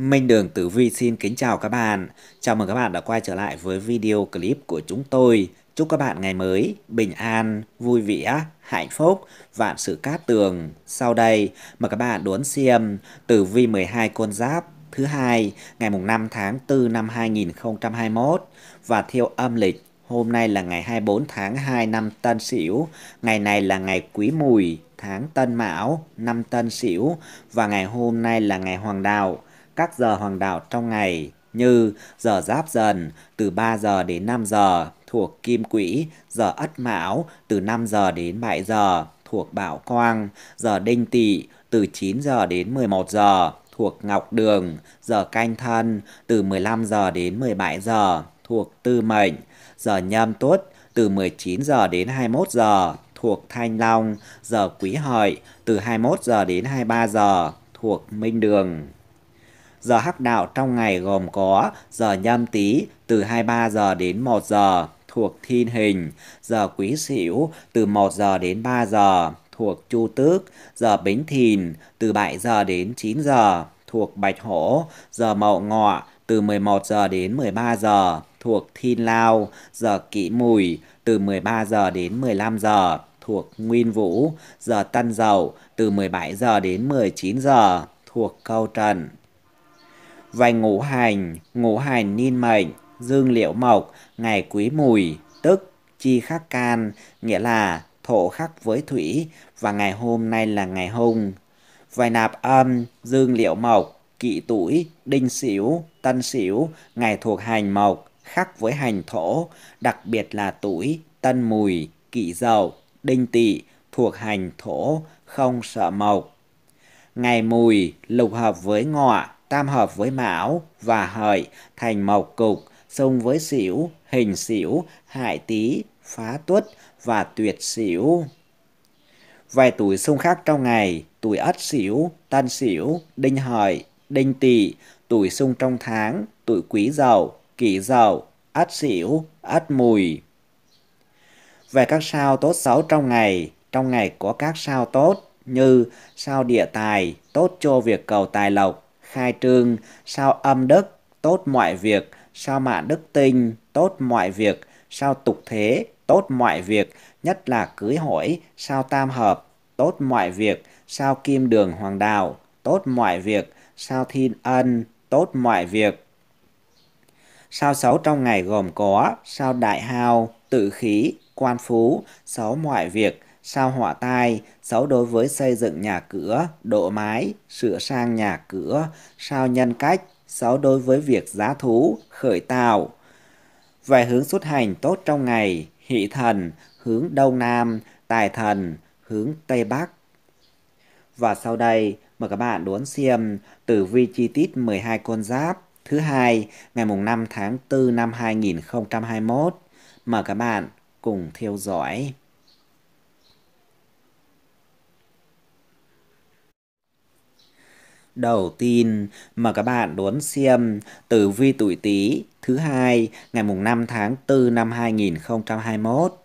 Minh Đường Tử Vi xin kính chào các bạn. Chào mừng các bạn đã quay trở lại với video clip của chúng tôi. Chúc các bạn ngày mới bình an, vui vẻ, hạnh phúc, vạn sự cát tường. Sau đây, mời các bạn đón xem Tử Vi 12 con giáp thứ hai ngày mùng 5 tháng 4 năm 2021 và theo âm lịch Hôm nay là ngày 24 tháng 2 năm Tân Sửu, ngày này là ngày Quý Mùi, tháng Tân Mão, năm Tân Sửu và ngày hôm nay là ngày Hoàng Đạo các giờ hoàng đạo trong ngày như giờ giáp dần từ 3 giờ đến 5 giờ thuộc kim quỹ, giờ ất mão từ 5 giờ đến 7 giờ thuộc bảo quang, giờ đinh tỵ từ 9 giờ đến 11 giờ thuộc ngọc đường, giờ canh thân từ 15 giờ đến 17 giờ thuộc tư mệnh, giờ nhâm tuất từ 19 giờ đến 21 giờ thuộc thanh long, giờ quý hợi từ 21 giờ đến 23 giờ thuộc minh đường. Giờ hắc đạo trong ngày gồm có giờ nhâm tý từ 23 giờ đến 1 giờ thuộc thiên hình, giờ quý sửu từ 1 giờ đến 3 giờ thuộc chu tước, giờ bính thìn từ 7 giờ đến 9 giờ thuộc bạch hổ, giờ mậu ngọ từ 11 giờ đến 13 giờ thuộc thiên lao, giờ kỷ mùi từ 13 giờ đến 15 giờ thuộc nguyên vũ, giờ tân dậu từ 17 giờ đến 19 giờ thuộc câu trần vài ngũ hành, ngũ hành niên mệnh, dương liễu mộc, ngày quý mùi, tức chi khắc can, nghĩa là thổ khắc với thủy, và ngày hôm nay là ngày hung. Vài nạp âm, dương liễu mộc, kỵ tuổi, đinh sửu, tân sửu, ngày thuộc hành mộc, khắc với hành thổ, đặc biệt là tuổi, tân mùi, kỵ dậu, đinh tỵ, thuộc hành thổ, không sợ mộc. Ngày mùi, lục hợp với ngọ, tam hợp với mão và hợi thành mộc cục, xung với xỉu, hình xỉu, hại tý, phá tuất và tuyệt xỉu. Vài tuổi xung khác trong ngày, tuổi ất xỉu, tân xỉu, đinh hợi, đinh tỵ, tuổi xung trong tháng, tuổi quý dậu, kỷ dậu, ất xỉu, ất mùi. Về các sao tốt xấu trong ngày, trong ngày có các sao tốt như sao địa tài, tốt cho việc cầu tài lộc, khai trương, sao âm đức, tốt mọi việc, sao mạng đức tinh, tốt mọi việc, sao tục thế, tốt mọi việc, nhất là cưới hỏi, sao tam hợp, tốt mọi việc, sao kim đường hoàng đạo, tốt mọi việc, sao thiên ân, tốt mọi việc. Sao xấu trong ngày gồm có sao đại hào tự khí, quan phú, xấu mọi việc, sao họa tai, xấu đối với xây dựng nhà cửa, độ mái, sửa sang nhà cửa, sao nhân cách, xấu đối với việc giá thú, khởi tạo. Vài hướng xuất hành tốt trong ngày, hỷ thần, hướng đông nam, tài thần, hướng tây bắc. Và sau đây, mời các bạn đón xem tử vi chi tiết 12 con giáp thứ hai ngày mùng 5 tháng 4 năm 2021. Mời các bạn cùng theo dõi. Đầu tiên mà các bạn đón xem tử vi tuổi Tý thứ hai ngày mùng 5 tháng 4 năm 2021.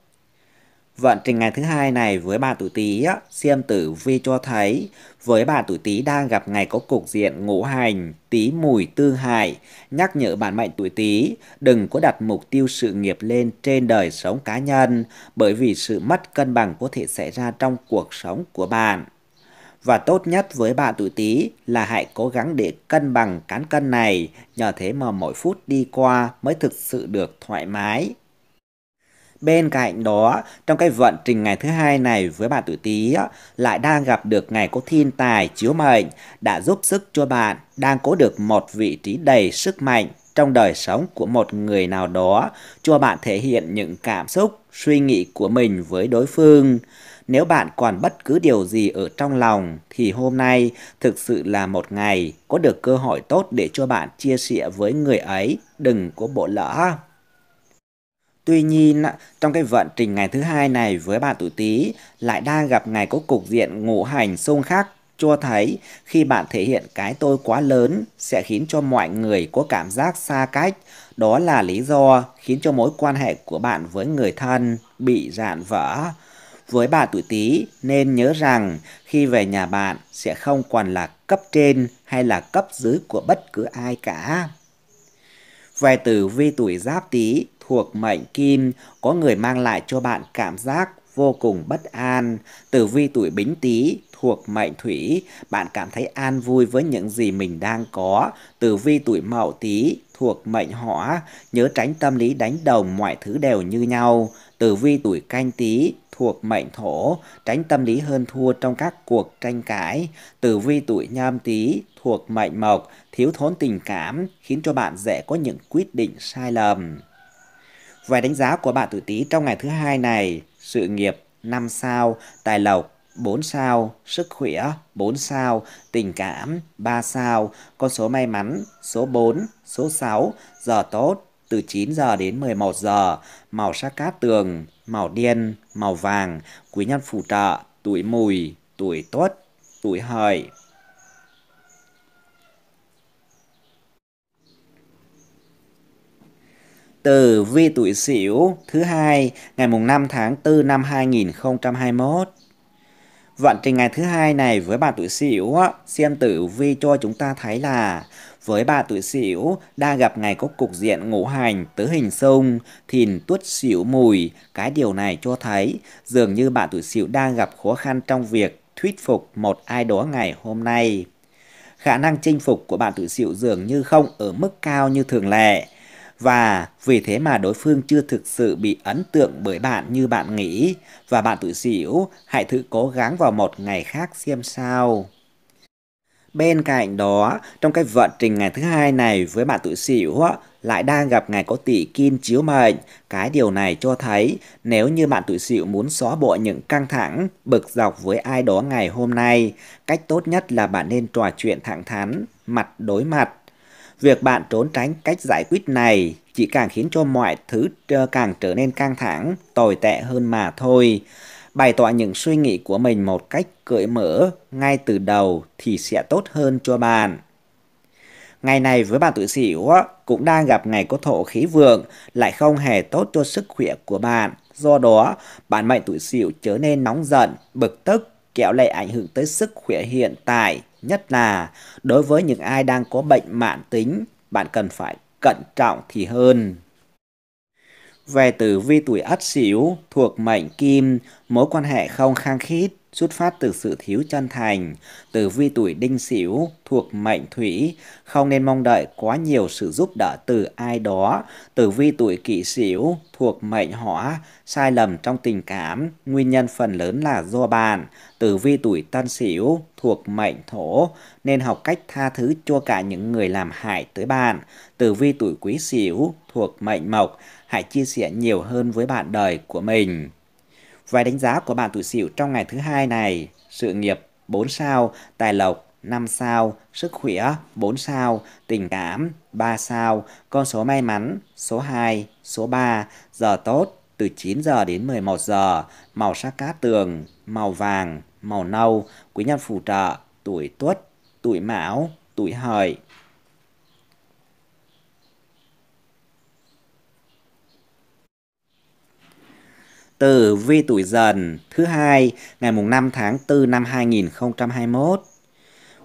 Vận trình ngày thứ hai này với bà tuổi Tý xem tử vi cho thấy với bà tuổi Tý đang gặp ngày có cục diện ngũ hành Tý mùi tư hại, nhắc nhở bạn mệnh tuổi Tý đừng có đặt mục tiêu sự nghiệp lên trên đời sống cá nhân bởi vì sự mất cân bằng có thể xảy ra trong cuộc sống của bạn. Và tốt nhất với bạn tuổi Tý là hãy cố gắng để cân bằng cán cân này, nhờ thế mà mỗi phút đi qua mới thực sự được thoải mái. Bên cạnh đó, trong cái vận trình ngày thứ hai này với bạn tuổi Tý lại đang gặp được ngày có thiên tài chiếu mệnh đã giúp sức cho bạn đang có được một vị trí đầy sức mạnh trong đời sống của một người nào đó cho bạn thể hiện những cảm xúc, suy nghĩ của mình với đối phương. Nếu bạn còn bất cứ điều gì ở trong lòng thì hôm nay thực sự là một ngày có được cơ hội tốt để cho bạn chia sẻ với người ấy, đừng có bộ lỡ. Tuy nhiên, trong cái vận trình ngày thứ hai này với bạn tuổi Tý lại đang gặp ngày có cục diện ngũ hành xung khắc cho thấy khi bạn thể hiện cái tôi quá lớn sẽ khiến cho mọi người có cảm giác xa cách. Đó là lý do khiến cho mối quan hệ của bạn với người thân bị rạn vỡ. Với bạn tuổi Tý nên nhớ rằng khi về nhà bạn sẽ không còn là cấp trên hay là cấp dưới của bất cứ ai cả. Về tử vi tuổi Giáp Tý thuộc mệnh Kim có người mang lại cho bạn cảm giác vô cùng bất an. Tử vi tuổi Bính Tý thuộc mệnh Thủy, bạn cảm thấy an vui với những gì mình đang có. Tử vi tuổi Mậu Tý thuộc mệnh Hỏa, nhớ tránh tâm lý đánh đồng mọi thứ đều như nhau. Tử vi tuổi Canh Tý thuộc mệnh Thổ, tránh tâm lý hơn thua trong các cuộc tranh cãi. Tử vi tuổi Nhâm Tý thuộc mệnh Mộc, thiếu thốn tình cảm khiến cho bạn dễ có những quyết định sai lầm. Vài đánh giá của bạn tuổi Tý trong ngày thứ hai này, sự nghiệp 5 sao, tài lộc 4 sao, sức khỏe 4 sao, tình cảm 3 sao, con số may mắn số 4, số 6, giờ tốt từ 9 giờ đến 11 giờ, màu sắc cát tường, màu đen, màu vàng, quý nhân phù trợ, tuổi mùi, tuổi tuất, tuổi hợi. Từ vi tuổi Sửu thứ hai ngày mùng 5 tháng 4 năm 2021. Vận trình ngày thứ hai này với bạn tuổi Sửu xem tử vi cho chúng ta thấy là với bà tuổi Sửu đang gặp ngày có cục diện ngũ hành tứ hình xung, thìn tuất Sửu mùi, cái điều này cho thấy dường như bà tuổi Sửu đang gặp khó khăn trong việc thuyết phục một ai đó ngày hôm nay. Khả năng chinh phục của bạn tuổi Sửu dường như không ở mức cao như thường lệ và vì thế mà đối phương chưa thực sự bị ấn tượng bởi bạn như bạn nghĩ và bạn tuổi Sửu hãy thử cố gắng vào một ngày khác xem sao. Bên cạnh đó, trong cái vận trình ngày thứ hai này với bạn tuổi Sửu lại đang gặp ngày có tỷ kim chiếu mệnh. Cái điều này cho thấy nếu như bạn tuổi Sửu muốn xóa bỏ những căng thẳng, bực dọc với ai đó ngày hôm nay, cách tốt nhất là bạn nên trò chuyện thẳng thắn, mặt đối mặt Việc bạn trốn tránh cách giải quyết này chỉ càng khiến cho mọi thứ càng trở nên căng thẳng, tồi tệ hơn mà thôi. Bày tỏ những suy nghĩ của mình một cách cởi mở ngay từ đầu thì sẽ tốt hơn cho bạn. Ngày này với bạn tuổi Sửu cũng đang gặp ngày có thổ khí vượng, lại không hề tốt cho sức khỏe của bạn. Do đó, bạn mệnh tuổi Sửu trở nên nóng giận, bực tức, kéo lại ảnh hưởng tới sức khỏe hiện tại Nhất là đối với những ai đang có bệnh mãn tính, bạn cần phải cẩn trọng thì hơn. Về tử vi tuổi Ất Sửu thuộc mệnh Kim, mối quan hệ không khăng khít, xuất phát từ sự thiếu chân thành. Tử vi tuổi đinh sửu thuộc mệnh thủy, không nên mong đợi quá nhiều sự giúp đỡ từ ai đó. Tử vi tuổi kỷ sửu thuộc mệnh hỏa, sai lầm trong tình cảm, nguyên nhân phần lớn là do bạn. Tử vi tuổi tân sửu thuộc mệnh thổ, nên học cách tha thứ cho cả những người làm hại tới bạn. Tử vi tuổi quý sửu thuộc mệnh mộc, hãy chia sẻ nhiều hơn với bạn đời của mình. Vài đánh giá của bạn tuổi Sửu trong ngày thứ hai này, sự nghiệp 4 sao, tài lộc 5 sao, sức khỏe 4 sao, tình cảm 3 sao, con số may mắn số 2, số 3, giờ tốt từ 9 giờ đến 11 giờ, màu sắc cát tường, màu vàng, màu nâu, quý nhân phù trợ, tuổi tuất, tuổi mão, tuổi hợi. Tử vi tuổi dần thứ hai ngày mùng 5 tháng 4 năm 2021.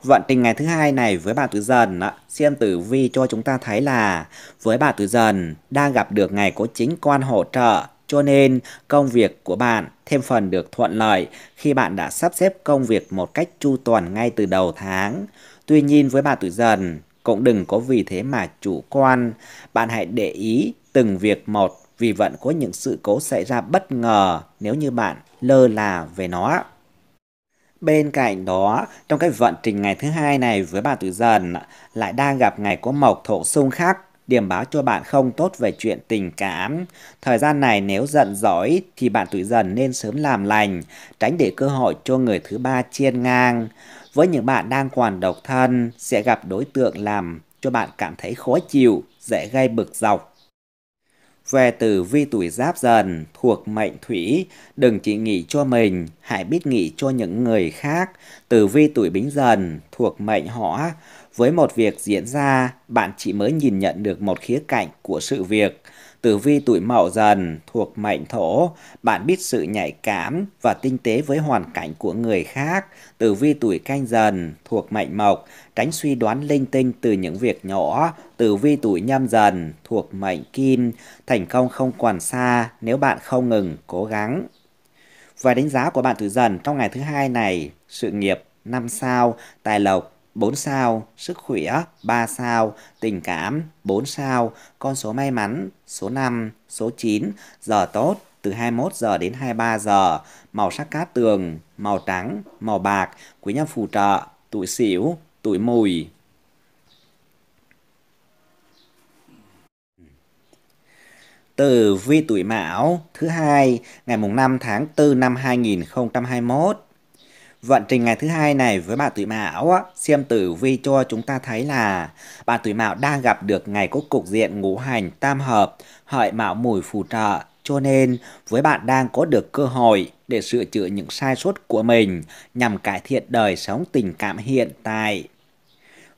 Vận trình ngày thứ hai này với bà tuổi dần xem tử vi cho chúng ta thấy là với bà tuổi dần đang gặp được ngày có chính quan hỗ trợ cho nên công việc của bạn thêm phần được thuận lợi khi bạn đã sắp xếp công việc một cách chu toàn ngay từ đầu tháng. Tuy nhiên với bà tuổi dần cũng đừng có vì thế mà chủ quan, bạn hãy để ý từng việc một vì vẫn có những sự cố xảy ra bất ngờ nếu như bạn lơ là về nó. Bên cạnh đó, trong cái vận trình ngày thứ hai này với bạn tuổi dần lại đang gặp ngày có mộc thổ xung khắc, điểm báo cho bạn không tốt về chuyện tình cảm. Thời gian này nếu giận dỗi thì bạn tuổi dần nên sớm làm lành, tránh để cơ hội cho người thứ ba chiên ngang. Với những bạn đang còn độc thân, sẽ gặp đối tượng làm cho bạn cảm thấy khó chịu, dễ gây bực dọc về tử vi tuổi giáp dần thuộc mệnh thủy, đừng chỉ nghĩ cho mình, hãy biết nghĩ cho những người khác. Tử vi tuổi bính dần thuộc mệnh hỏa, với một việc diễn ra, bạn chỉ mới nhìn nhận được một khía cạnh của sự việc. Tử vi tuổi mậu dần thuộc mệnh thổ, bạn biết sự nhạy cảm và tinh tế với hoàn cảnh của người khác. Tử vi tuổi canh dần thuộc mệnh mộc, tránh suy đoán linh tinh từ những việc nhỏ. Tử vi tuổi nhâm dần thuộc mệnh kim, thành công không còn xa nếu bạn không ngừng cố gắng. Và đánh giá của bạn tuổi dần trong ngày thứ hai này, sự nghiệp 5 sao, tài lộc 4 sao, sức khỏe 3 sao, tình cảm 4 sao, con số may mắn số 5, số 9, giờ tốt từ 21 giờ đến 23 giờ, màu sắc cát tường, màu trắng, màu bạc, quý nhân phù trợ, tuổi xỉu, tuổi mùi. Tử vi tuổi Mão thứ hai ngày mùng 5 tháng 4 năm 2021 Vận trình ngày thứ hai này với bạn tuổi mão á, xem tử vi cho chúng ta thấy là bạn tuổi mão đang gặp được ngày có cục diện ngũ hành tam hợp, hợi mão mùi phù trợ. Cho nên với bạn đang có được cơ hội để sửa chữa những sai sót của mình nhằm cải thiện đời sống tình cảm hiện tại.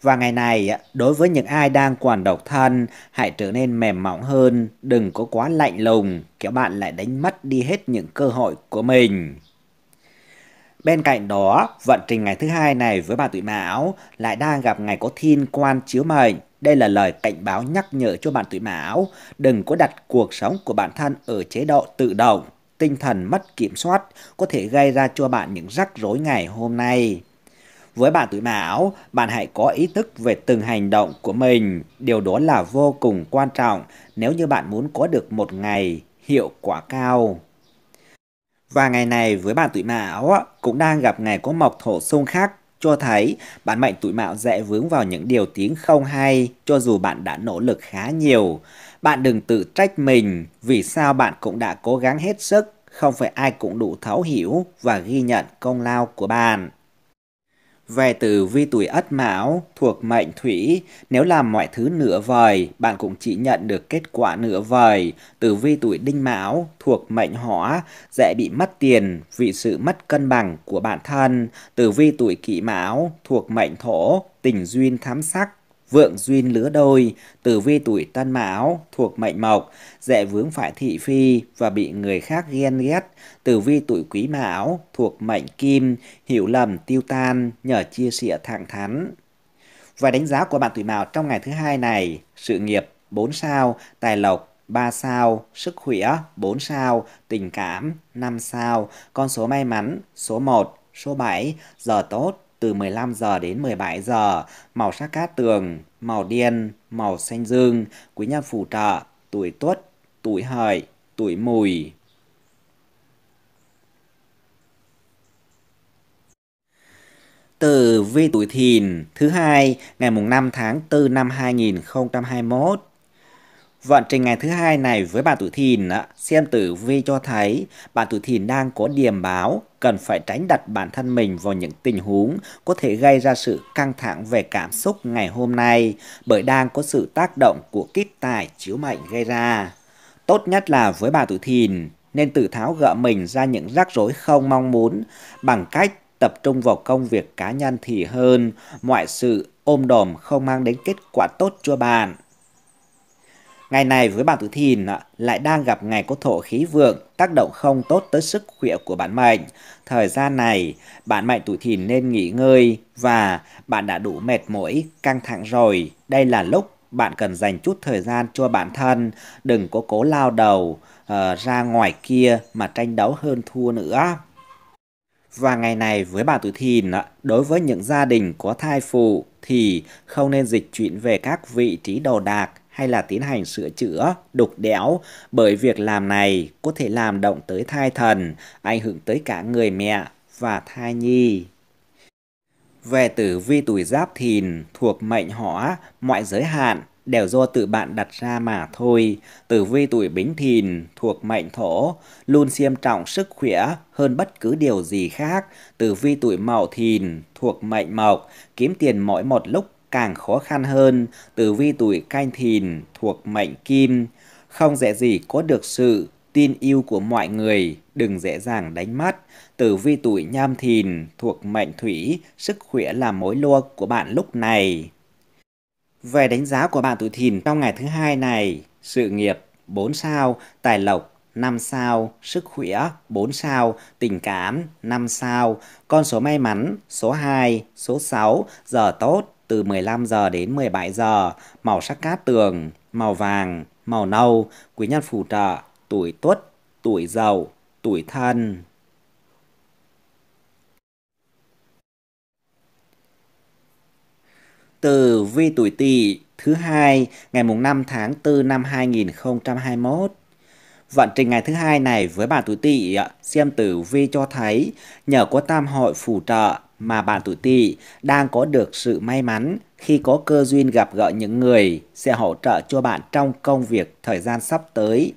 Và ngày này, đối với những ai đang còn độc thân, hãy trở nên mềm mỏng hơn, đừng có quá lạnh lùng, kéo bạn lại đánh mất đi hết những cơ hội của mình. Bên cạnh đó, vận trình ngày thứ hai này với bà tuổi Mão lại đang gặp ngày có thiên quan chiếu mệnh. Đây là lời cảnh báo nhắc nhở cho bạn tuổi Mão, đừng có đặt cuộc sống của bản thân ở chế độ tự động, tinh thần mất kiểm soát có thể gây ra cho bạn những rắc rối ngày hôm nay. Với bạn tuổi Mão, bạn hãy có ý thức về từng hành động của mình. Điều đó là vô cùng quan trọng nếu như bạn muốn có được một ngày hiệu quả cao. Và ngày này với bạn tuổi mão cũng đang gặp ngày có mộc thổ xung khắc cho thấy bạn mệnh tuổi mão dễ vướng vào những điều tiếng không hay cho dù bạn đã nỗ lực khá nhiều. Bạn đừng tự trách mình vì sao bạn cũng đã cố gắng hết sức, không phải ai cũng đủ thấu hiểu và ghi nhận công lao của bạn. Về từ vi tuổi ất mão thuộc mệnh thủy, nếu làm mọi thứ nửa vời, bạn cũng chỉ nhận được kết quả nửa vời. Từ vi tuổi đinh mão thuộc mệnh hỏa, dễ bị mất tiền vì sự mất cân bằng của bản thân. Từ vi tuổi kỷ mão thuộc mệnh thổ, tình duyên thám sắc, vượng duyên lứa đôi, tử vi tuổi tân mão thuộc mệnh mộc, dễ vướng phải thị phi và bị người khác ghen ghét, tử vi tuổi quý mão thuộc mệnh kim, hiểu lầm tiêu tan nhờ chia sẻ thẳng thắn. Và đánh giá của bạn tuổi mão trong ngày thứ hai này, sự nghiệp 4 sao, tài lộc 3 sao, sức khỏe 4 sao, tình cảm 5 sao, con số may mắn số 1, số 7, giờ tốt từ 15 giờ đến 17 giờ, màu sắc cát tường, màu đen, màu xanh dương, quý nhân phù trợ, tuổi tuất, tuổi hợi, tuổi mùi. Từ vi tuổi thìn thứ hai ngày mùng 5 tháng 4 năm 2021 Vận trình ngày thứ hai này với bạn tuổi thìn, xem tử vi cho thấy bạn tuổi thìn đang có điểm báo cần phải tránh đặt bản thân mình vào những tình huống có thể gây ra sự căng thẳng về cảm xúc ngày hôm nay bởi đang có sự tác động của kích tài chiếu mệnh gây ra. Tốt nhất là với bà tuổi thìn nên tự tháo gỡ mình ra những rắc rối không mong muốn bằng cách tập trung vào công việc cá nhân thì hơn, mọi sự ôm đồm không mang đến kết quả tốt cho bạn. Ngày này với bạn tuổi thìn lại đang gặp ngày có thổ khí vượng tác động không tốt tới sức khỏe của bạn mệnh. Thời gian này, bạn mệnh tuổi thìn nên nghỉ ngơi và bạn đã đủ mệt mỏi, căng thẳng rồi. Đây là lúc bạn cần dành chút thời gian cho bản thân, đừng có cố lao đầu uh, ra ngoài kia mà tranh đấu hơn thua nữa. Và ngày này với bạn tuổi thìn, đối với những gia đình có thai phụ thì không nên dịch chuyển về các vị trí đồ đạc hay là tiến hành sửa chữa, đục đẽo bởi việc làm này có thể làm động tới thai thần, ảnh hưởng tới cả người mẹ và thai nhi. Về tử vi tuổi giáp thìn thuộc mệnh hỏa, mọi giới hạn đều do tự bạn đặt ra mà thôi. Tử vi tuổi bính thìn thuộc mệnh thổ, luôn xem trọng sức khỏe hơn bất cứ điều gì khác. Tử vi tuổi mậu thìn thuộc mệnh mộc, kiếm tiền mỗi một lúc càng khó khăn hơn, tử vi tuổi canh thìn thuộc mệnh kim, không dễ gì có được sự tin yêu của mọi người, đừng dễ dàng đánh mất. Tử vi tuổi nhâm thìn thuộc mệnh thủy, sức khỏe là mối lo của bạn lúc này. Về đánh giá của bạn tuổi thìn trong ngày thứ hai này, sự nghiệp 4 sao, tài lộc 5 sao, sức khỏe 4 sao, tình cảm 5 sao, con số may mắn số 2, số 6, giờ tốt từ 15 giờ đến 17 giờ, màu sắc cát tường, màu vàng, màu nâu, quý nhân phù trợ, tuổi tuất, tuổi dậu, tuổi thân. Từ vi tuổi tỵ thứ hai ngày mùng 5 tháng 4 năm 2021. Vận trình ngày thứ hai này với bà tuổi tỵ xem tử vi cho thấy nhờ có tam hội phù trợ mà bạn tuổi tỵ đang có được sự may mắn khi có cơ duyên gặp gỡ những người sẽ hỗ trợ cho bạn trong công việc thời gian sắp tới.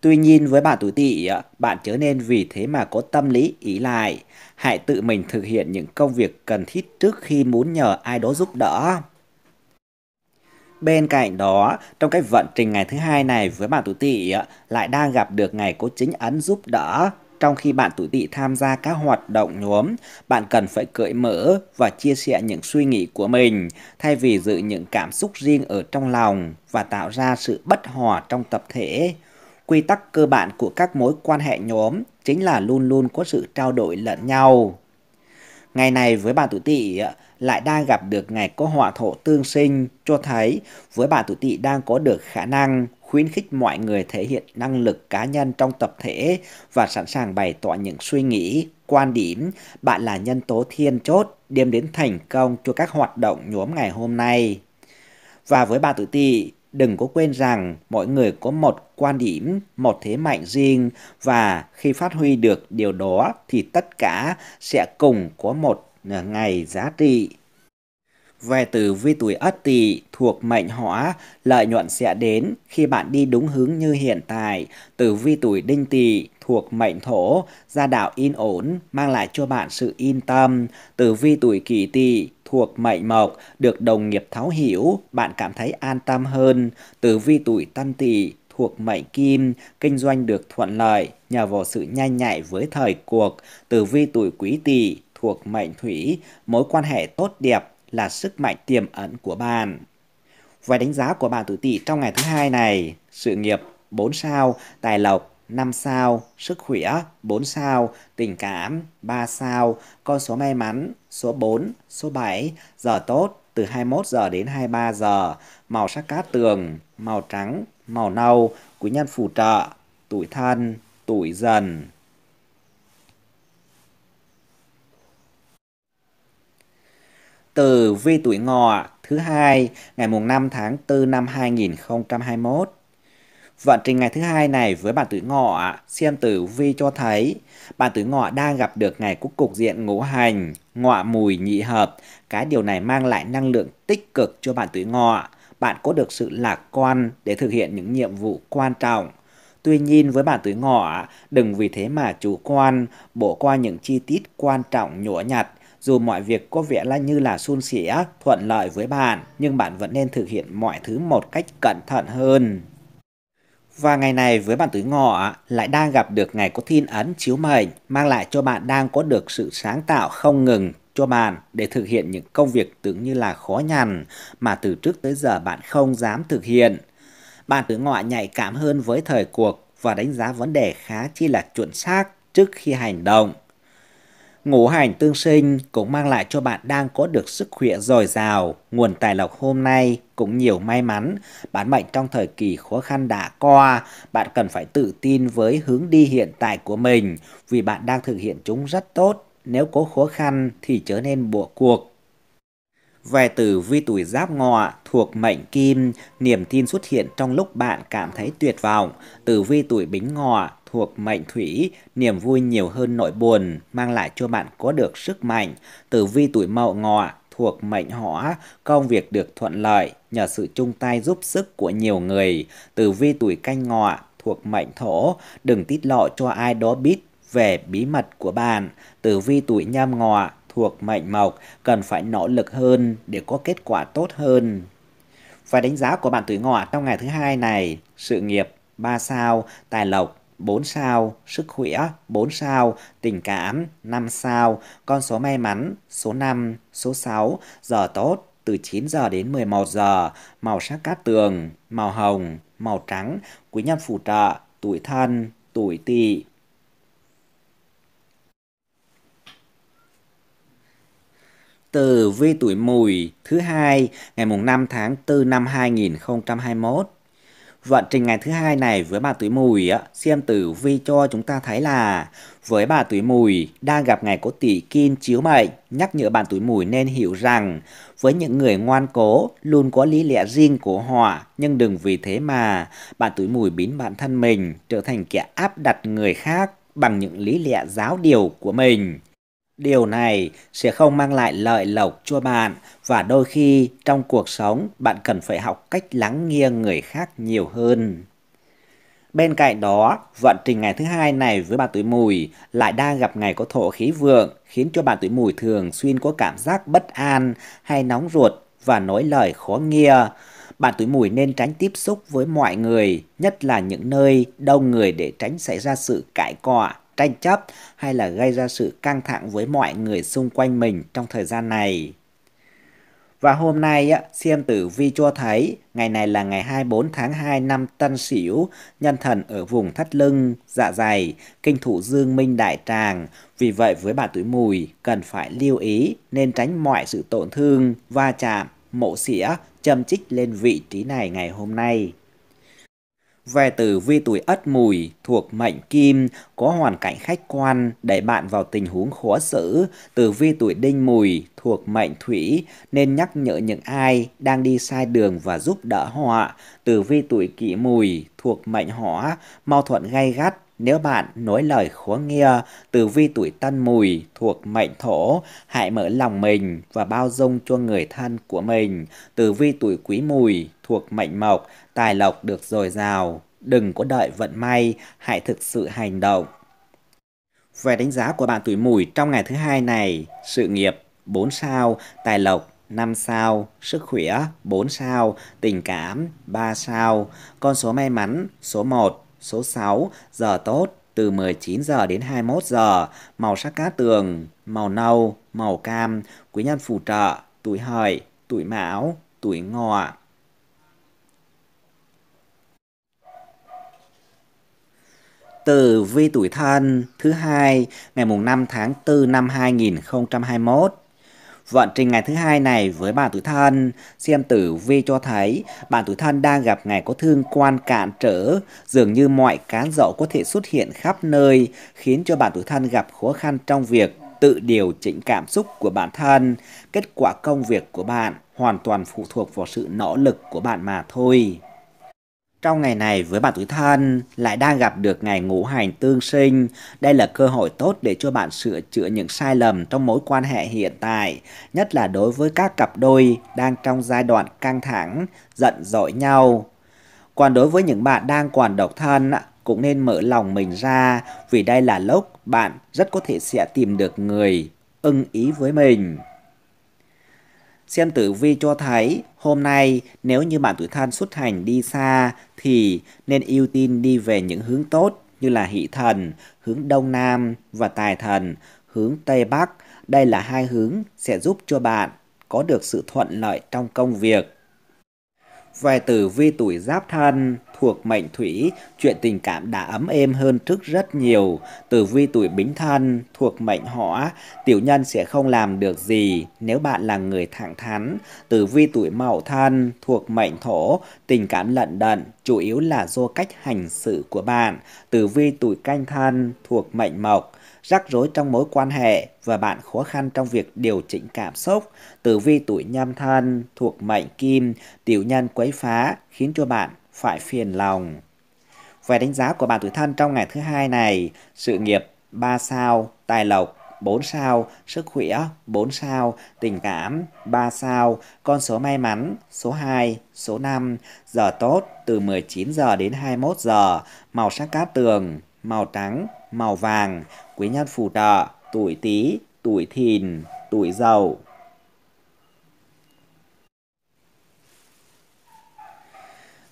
Tuy nhiên với bạn tuổi tỵ, bạn trở nên vì thế mà có tâm lý ý lại. Hãy tự mình thực hiện những công việc cần thiết trước khi muốn nhờ ai đó giúp đỡ. Bên cạnh đó, trong cái vận trình ngày thứ hai này với bạn tuổi tỵ lại đang gặp được ngày có chính ấn giúp đỡ. Trong khi bạn tuổi tỵ tham gia các hoạt động nhóm, bạn cần phải cởi mở và chia sẻ những suy nghĩ của mình thay vì giữ những cảm xúc riêng ở trong lòng và tạo ra sự bất hòa trong tập thể. Quy tắc cơ bản của các mối quan hệ nhóm chính là luôn luôn có sự trao đổi lẫn nhau. Ngày này với bạn tuổi tỵ lại đang gặp được ngày có họa thổ tương sinh cho thấy với bạn tuổi tỵ đang có được khả năng khuyến khích mọi người thể hiện năng lực cá nhân trong tập thể và sẵn sàng bày tỏ những suy nghĩ, quan điểm. Bạn là nhân tố thiên chốt đem đến thành công cho các hoạt động nhóm ngày hôm nay. Và với bạn tự tỵ, đừng có quên rằng mỗi người có một quan điểm, một thế mạnh riêng và khi phát huy được điều đó thì tất cả sẽ cùng có một ngày giá trị. Về tử vi tuổi Ất Tỵ thuộc mệnh Hỏa, lợi nhuận sẽ đến khi bạn đi đúng hướng như hiện tại. Tử vi tuổi Đinh Tỵ thuộc mệnh Thổ, gia đạo yên ổn, mang lại cho bạn sự yên tâm. Tử vi tuổi Kỷ Tỵ thuộc mệnh Mộc, được đồng nghiệp thấu hiểu, bạn cảm thấy an tâm hơn. Tử vi tuổi Tân Tỵ thuộc mệnh Kim, kinh doanh được thuận lợi nhờ vào sự nhanh nhạy với thời cuộc. Tử vi tuổi Quý Tỵ thuộc mệnh Thủy, mối quan hệ tốt đẹp là sức mạnh tiềm ẩn của bạn. Về đánh giá của bạn tuổi Tỵ trong ngày thứ hai này, sự nghiệp 4 sao, tài lộc 5 sao, sức khỏe 4 sao, tình cảm 3 sao, con số may mắn số 4, số 7, giờ tốt từ 21 giờ đến 23 giờ, màu sắc cát tường, màu trắng, màu nâu, quý nhân phù trợ, tuổi thân, tuổi dần. Từ vi tuổi ngọ thứ hai ngày mùng 5 tháng 4 năm 2021. Vận trình ngày thứ hai này với bạn tuổi ngọ xem tử vi cho thấy bạn tuổi ngọ đang gặp được ngày có cục diện ngũ hành, ngọ mùi nhị hợp. Cái điều này mang lại năng lượng tích cực cho bạn tuổi ngọ. Bạn có được sự lạc quan để thực hiện những nhiệm vụ quan trọng. Tuy nhiên với bạn tuổi ngọ, đừng vì thế mà chủ quan, bỏ qua những chi tiết quan trọng nhỏ nhặt dù mọi việc có vẻ là như là suôn sẻ, thuận lợi với bạn, nhưng bạn vẫn nên thực hiện mọi thứ một cách cẩn thận hơn. Và ngày này với bạn tuổi ngọ lại đang gặp được ngày có thiên ấn chiếu mệnh, mang lại cho bạn đang có được sự sáng tạo không ngừng cho bạn để thực hiện những công việc tưởng như là khó nhằn mà từ trước tới giờ bạn không dám thực hiện. Bạn tuổi ngọ nhạy cảm hơn với thời cuộc và đánh giá vấn đề khá chi là chuẩn xác trước khi hành động. Ngũ hành tương sinh cũng mang lại cho bạn đang có được sức khỏe dồi dào, nguồn tài lộc hôm nay cũng nhiều may mắn. Bản mệnh trong thời kỳ khó khăn đã qua, bạn cần phải tự tin với hướng đi hiện tại của mình vì bạn đang thực hiện chúng rất tốt. Nếu có khó khăn thì trở nên bỏ cuộc. Về tử vi tuổi giáp ngọ thuộc mệnh kim, niềm tin xuất hiện trong lúc bạn cảm thấy tuyệt vọng. Tử vi tuổi bính ngọ thuộc mệnh thủy, niềm vui nhiều hơn nỗi buồn, mang lại cho bạn có được sức mạnh. Tử vi tuổi mậu ngọ thuộc mệnh hỏa, công việc được thuận lợi nhờ sự chung tay giúp sức của nhiều người. Tử vi tuổi canh ngọ thuộc mệnh thổ, đừng tiết lộ cho ai đó biết về bí mật của bạn. Tử vi tuổi nhâm ngọ thuộc mệnh mộc cần phải nỗ lực hơn để có kết quả tốt hơn. Và đánh giá của bạn tuổi ngọ trong ngày thứ hai này, sự nghiệp 3 sao, tài lộc 4 sao, sức khỏe 4 sao, tình cảm 5 sao, con số may mắn số 5, số 6, giờ tốt từ 9 giờ đến 11 giờ, màu sắc cát tường, màu hồng, màu trắng, quý nhân phù trợ, tuổi thân, tuổi tỵ. Tử vi tuổi mùi thứ hai ngày mùng 5 tháng 4 năm 2021 vận trình ngày thứ hai này với bà tuổi mùi á, xem tử vi cho chúng ta thấy là với bà tuổi mùi đang gặp ngày có tỷ kim chiếu mệnh, nhắc nhở bạn tuổi mùi nên hiểu rằng với những người ngoan cố luôn có lý lẽ riêng của họ, nhưng đừng vì thế mà bạn tuổi mùi biến bản thân mình trở thành kẻ áp đặt người khác bằng những lý lẽ giáo điều của mình. Điều này sẽ không mang lại lợi lộc cho bạn và đôi khi trong cuộc sống bạn cần phải học cách lắng nghe người khác nhiều hơn. Bên cạnh đó, vận trình ngày thứ hai này với bạn tuổi mùi lại đang gặp ngày có thổ khí vượng khiến cho bạn tuổi mùi thường xuyên có cảm giác bất an hay nóng ruột và nói lời khó nghe. Bạn tuổi mùi nên tránh tiếp xúc với mọi người, nhất là những nơi đông người để tránh xảy ra sự cãi cọ tranh chấp hay là gây ra sự căng thẳng với mọi người xung quanh mình trong thời gian này. Và hôm nay á, xem tử vi cho thấy ngày này là ngày 24 tháng 2 năm Tân Sửu, nhân thần ở vùng thắt lưng, dạ dày, kinh thủ dương minh đại tràng. Vì vậy với bà tuổi mùi cần phải lưu ý nên tránh mọi sự tổn thương, va chạm, mộ xỉa, châm chích lên vị trí này ngày hôm nay. Về tử vi tuổi ất mùi thuộc mệnh kim, có hoàn cảnh khách quan đẩy bạn vào tình huống khó xử. Tử vi tuổi đinh mùi thuộc mệnh thủy, nên nhắc nhở những ai đang đi sai đường và giúp đỡ họ. Tử vi tuổi kỷ mùi thuộc mệnh hỏa, mâu thuẫn gay gắt nếu bạn nói lời khó nghe, tử vi tuổi tân mùi thuộc mệnh thổ, hãy mở lòng mình và bao dung cho người thân của mình. Tử vi tuổi quý mùi thuộc mệnh mộc, tài lộc được dồi dào. Đừng có đợi vận may, hãy thực sự hành động. Về đánh giá của bạn tuổi mùi trong ngày thứ hai này, sự nghiệp 4 sao, tài lộc 5 sao, sức khỏe 4 sao, tình cảm 3 sao, con số may mắn số 1, Số 6, giờ tốt từ 19 giờ đến 21 giờ, màu sắc cá tường, màu nâu, màu cam, quý nhân phù trợ, tuổi hợi, tuổi mão, tuổi ngọ. Tử vi tuổi thân thứ hai ngày mùng 5 tháng 4 năm 2021 Vận trình ngày thứ hai này với bạn tuổi thân, xem tử vi cho thấy bạn tuổi thân đang gặp ngày có thương quan cản trở, dường như mọi cán dậu có thể xuất hiện khắp nơi, khiến cho bạn tuổi thân gặp khó khăn trong việc tự điều chỉnh cảm xúc của bản thân. Kết quả công việc của bạn hoàn toàn phụ thuộc vào sự nỗ lực của bạn mà thôi. Trong ngày này với bạn tuổi thân lại đang gặp được ngày ngũ hành tương sinh. Đây là cơ hội tốt để cho bạn sửa chữa những sai lầm trong mối quan hệ hiện tại, nhất là đối với các cặp đôi đang trong giai đoạn căng thẳng, giận dỗi nhau. Còn đối với những bạn đang còn độc thân cũng nên mở lòng mình ra vì đây là lúc bạn rất có thể sẽ tìm được người ưng ý với mình. Xem tử vi cho thấy hôm nay nếu như bạn tuổi thân xuất hành đi xa thì nên ưu tiên đi về những hướng tốt như là hỷ thần, hướng đông nam và tài thần, hướng tây bắc. Đây là hai hướng sẽ giúp cho bạn có được sự thuận lợi trong công việc về tử vi tuổi giáp thân thuộc mệnh thủy, chuyện tình cảm đã ấm êm hơn trước rất nhiều. Tử vi tuổi bính thân thuộc mệnh hỏa, tiểu nhân sẽ không làm được gì nếu bạn là người thẳng thắn. Tử vi tuổi mậu thân thuộc mệnh thổ, tình cảm lận đận, chủ yếu là do cách hành xử của bạn. Tử vi tuổi canh thân thuộc mệnh mộc, rắc rối trong mối quan hệ và bạn khó khăn trong việc điều chỉnh cảm xúc. Tử vi tuổi nhâm thân thuộc mệnh kim, tiểu nhân quấy phá khiến cho bạn phải phiền lòng. Về đánh giá của bạn tuổi thân trong ngày thứ hai này, sự nghiệp 3 sao, tài lộc 4 sao, sức khỏe 4 sao, tình cảm 3 sao, con số may mắn số 2, số 5, giờ tốt từ 19 giờ đến 21 giờ, màu sắc cát tường, màu trắng, màu vàng, quý nhân phù trợ, tuổi tý, tuổi thìn, tuổi dậu.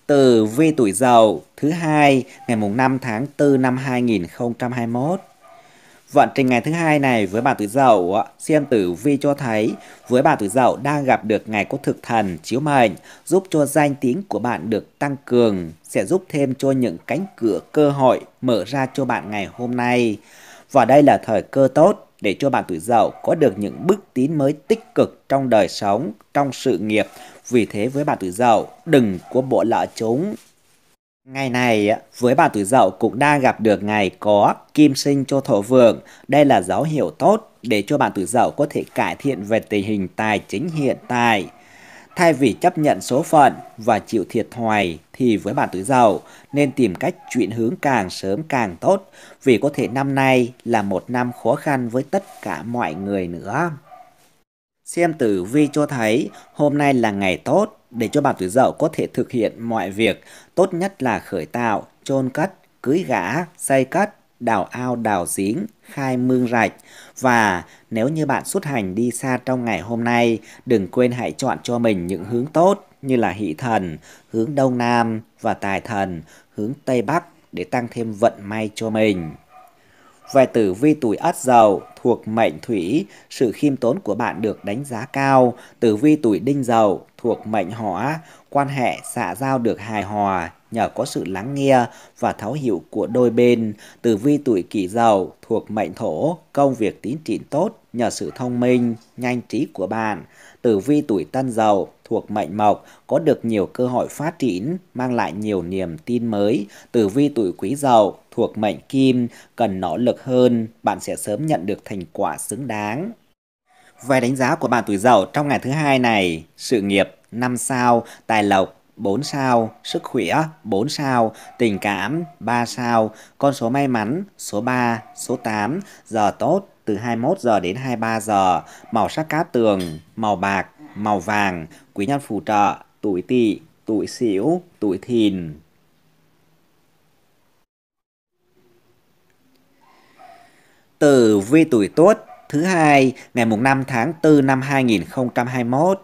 Tử vi tuổi dậu thứ hai ngày mùng 5 tháng 4 năm 2021 Vận trình ngày thứ hai này với bà tuổi dậu, xem tử vi cho thấy với bà tuổi dậu đang gặp được ngày có thực thần chiếu mệnh, giúp cho danh tiếng của bạn được tăng cường, sẽ giúp thêm cho những cánh cửa cơ hội mở ra cho bạn ngày hôm nay. Và đây là thời cơ tốt để cho bạn tuổi dậu có được những bước tiến mới tích cực trong đời sống, trong sự nghiệp. Vì thế với bạn tuổi dậu, đừng có bộ lỡ chúng. Ngày này với bạn tuổi dậu cũng đang gặp được ngày có kim sinh cho thổ vượng. Đây là dấu hiệu tốt để cho bạn tuổi dậu có thể cải thiện về tình hình tài chính hiện tại. Thay vì chấp nhận số phận và chịu thiệt thòi thì với bạn tuổi dậu nên tìm cách chuyển hướng càng sớm càng tốt vì có thể năm nay là một năm khó khăn với tất cả mọi người nữa. Xem tử vi cho thấy hôm nay là ngày tốt để cho bạn tuổi dậu có thể thực hiện mọi việc. Tốt nhất là khởi tạo, chôn cất, cưới gã, xây cất, đào ao đào giếng, khai mương rạch. Và nếu như bạn xuất hành đi xa trong ngày hôm nay, đừng quên hãy chọn cho mình những hướng tốt như là hỷ thần, hướng đông nam và tài thần, hướng tây bắc để tăng thêm vận may cho mình. Về tử vi tuổi ất dậu thuộc mệnh thủy, sự khiêm tốn của bạn được đánh giá cao. Tử vi tuổi đinh dậu thuộc mệnh hỏa, quan hệ xã giao được hài hòa nhờ có sự lắng nghe và thấu hiểu của đôi bên. Tử vi tuổi kỷ dậu thuộc mệnh thổ, công việc tiến triển tốt nhờ sự thông minh, nhanh trí của bạn. Tử vi tuổi tân dậu thuộc mệnh mộc có được nhiều cơ hội phát triển, mang lại nhiều niềm tin mới. Tử vi tuổi quý dậu thuộc mệnh kim cần nỗ lực hơn, bạn sẽ sớm nhận được thành quả xứng đáng. Về đánh giá của bạn tuổi dậu trong ngày thứ hai này, sự nghiệp 5 sao, tài lộc 4 sao, sức khỏe 4 sao, tình cảm 3 sao, con số may mắn số 3, số 8, giờ tốt từ 21 giờ đến 23 giờ, màu sắc cát tường, màu bạc, màu vàng, quý nhân phù trợ, tuổi tỵ, tuổi sửu, tuổi thìn. Tử vi tuổi Tuất thứ hai ngày mùng 5 tháng 4 năm 2021.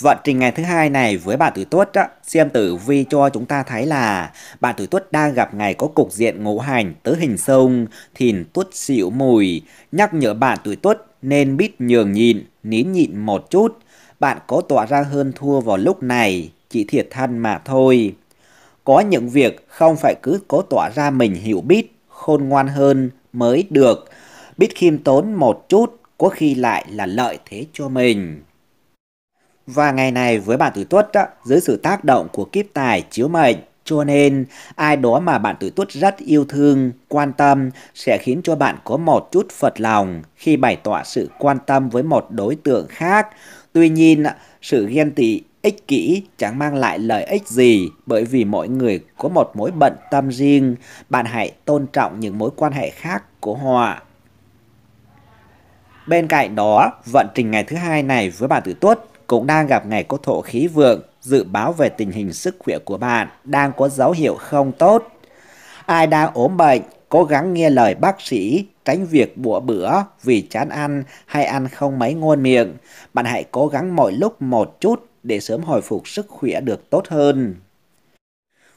Vận trình ngày thứ hai này với bạn tuổi Tuất á, xem tử vi cho chúng ta thấy là bạn tuổi Tuất đang gặp ngày có cục diện ngũ hành tứ hình sông, thìn tuất xỉu mùi, nhắc nhở bạn tuổi Tuất nên biết nhường nhịn, nín nhịn một chút. Bạn có tỏa ra hơn thua vào lúc này, chỉ thiệt thân mà thôi. Có những việc không phải cứ cố tỏa ra mình hiểu biết, khôn ngoan hơn mới được. Biết khiêm tốn một chút, có khi lại là lợi thế cho mình. Và ngày này với bạn tuổi tuất dưới sự tác động của kiếp tài chiếu mệnh, cho nên ai đó mà bạn tuổi tuất rất yêu thương, quan tâm sẽ khiến cho bạn có một chút phật lòng khi bày tỏ sự quan tâm với một đối tượng khác. Tuy nhiên, sự ghen tị ích kỷ chẳng mang lại lợi ích gì bởi vì mỗi người có một mối bận tâm riêng. Bạn hãy tôn trọng những mối quan hệ khác của họ. Bên cạnh đó, vận trình ngày thứ hai này với bạn tuổi tuất cũng đang gặp ngày có thổ khí vượng, dự báo về tình hình sức khỏe của bạn đang có dấu hiệu không tốt. Ai đang ốm bệnh, cố gắng nghe lời bác sĩ, tránh việc bữa bữa vì chán ăn hay ăn không mấy ngon miệng. Bạn hãy cố gắng mọi lúc một chút để sớm hồi phục sức khỏe được tốt hơn.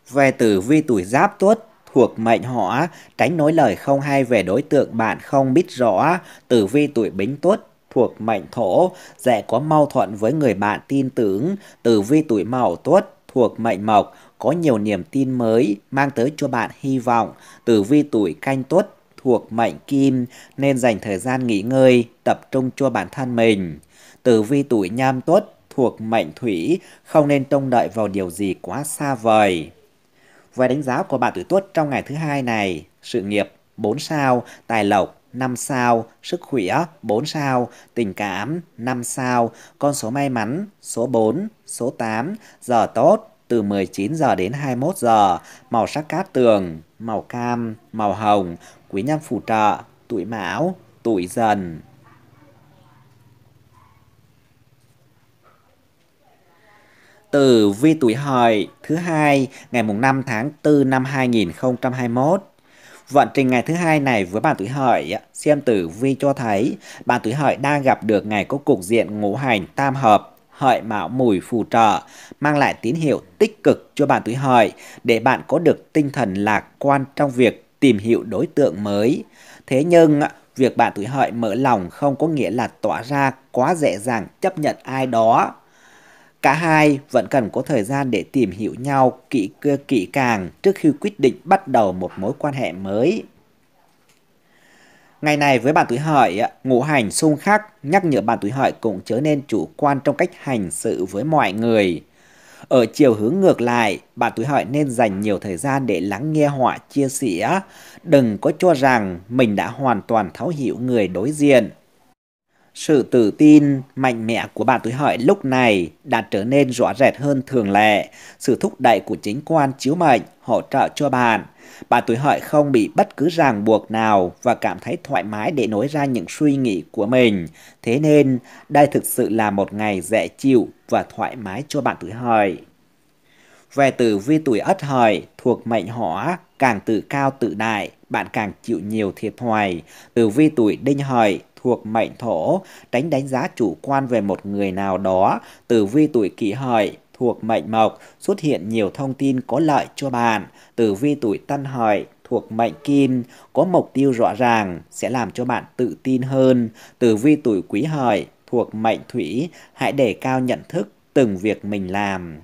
Về tử vi tuổi giáp tuất, thuộc mệnh hỏa, tránh nói lời không hay về đối tượng bạn không biết rõ, tử vi tuổi bính tuất, thuộc mệnh thổ, dễ có mâu thuẫn với người bạn tin tưởng, tử vi tuổi mậu tuất thuộc mệnh mộc, có nhiều niềm tin mới, mang tới cho bạn hy vọng, tử vi tuổi canh tuất thuộc mệnh kim, nên dành thời gian nghỉ ngơi, tập trung cho bản thân mình. Tử vi tuổi nhâm tuất thuộc mệnh thủy, không nên trông đợi vào điều gì quá xa vời. Về đánh giá của bạn tuổi tuất trong ngày thứ hai này, sự nghiệp 4 sao, tài lộc 5 sao, sức khỏe 4 sao, tình cảm 5 sao, con số may mắn số 4, số 8, giờ tốt từ 19 giờ đến 21 giờ, màu sắc cát tường, màu cam, màu hồng, quý nhân phù trợ, tuổi mão, tuổi dần. Tử vi tuổi hợi thứ hai ngày mùng 5 tháng 4 năm 2021 Vận trình ngày thứ hai này với bạn tuổi hợi, xem tử vi cho thấy bạn tuổi hợi đang gặp được ngày có cục diện ngũ hành tam hợp, hợi mão mùi phù trợ, mang lại tín hiệu tích cực cho bạn tuổi hợi để bạn có được tinh thần lạc quan trong việc tìm hiểu đối tượng mới. Thế nhưng Việc bạn tuổi hợi mở lòng không có nghĩa là tỏa ra quá dễ dàng chấp nhận ai đó. Cả hai vẫn cần có thời gian để tìm hiểu nhau kỹ kỹ càng trước khi quyết định bắt đầu một mối quan hệ mới. Ngày này với bạn tuổi hợi, ngũ hành xung khắc nhắc nhở bạn tuổi hợi cũng trở nên chủ quan trong cách hành sự với mọi người. Ở chiều hướng ngược lại, bạn tuổi hợi nên dành nhiều thời gian để lắng nghe họ chia sẻ. Đừng có cho rằng mình đã hoàn toàn thấu hiểu người đối diện. Sự tự tin, mạnh mẽ của bạn tuổi hợi lúc này đã trở nên rõ rệt hơn thường lệ. Sự thúc đẩy của chính quan chiếu mệnh hỗ trợ cho bạn. Bạn tuổi hợi không bị bất cứ ràng buộc nào và cảm thấy thoải mái để nói ra những suy nghĩ của mình. Thế nên, đây thực sự là một ngày dễ chịu và thoải mái cho bạn tuổi hợi. Về tử vi tuổi ất hợi thuộc mệnh hỏa, càng tự cao tự đại, bạn càng chịu nhiều thiệt thòi. tử vi tuổi đinh hợi thuộc mệnh thổ, tránh đánh giá chủ quan về một người nào đó. tử vi tuổi kỷ hợi thuộc mệnh mộc xuất hiện nhiều thông tin có lợi cho bạn. tử vi tuổi tân hợi thuộc mệnh kim có mục tiêu rõ ràng sẽ làm cho bạn tự tin hơn. tử vi tuổi quý hợi thuộc mệnh thủy hãy đề cao nhận thức từng việc mình làm.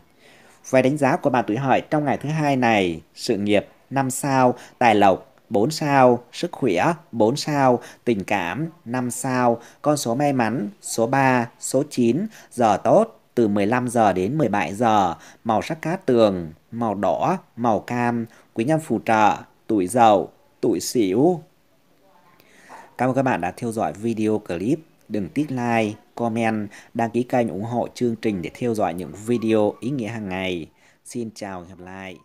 Về đánh giá của bạn tuổi hợi trong ngày thứ hai này, sự nghiệp 5 sao, tài lộc 4 sao, sức khỏe 4 sao, tình cảm 5 sao, con số may mắn số 3, số 9, giờ tốt từ 15 giờ đến 17 giờ, màu sắc cát tường, màu đỏ, màu cam, quý nhân phù trợ, tuổi dậu, tuổi xỉu. Cảm ơn các bạn đã theo dõi video clip. Đừng tiếc like, comment, đăng ký kênh ủng hộ chương trình để theo dõi những video ý nghĩa hàng ngày. Xin chào và hẹn gặp lại.